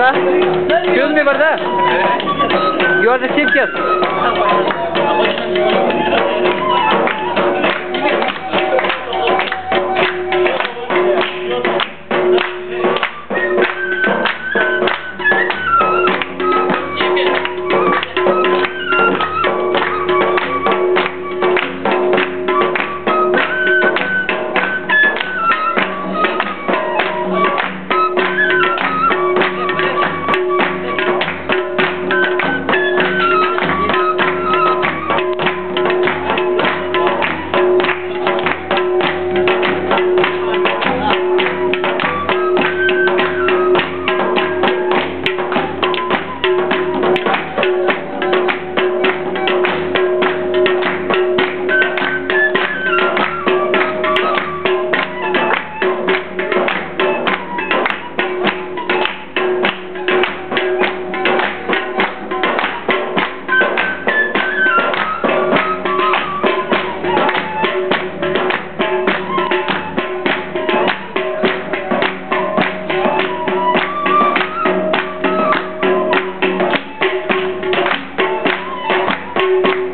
बर दस या ठिक Bye.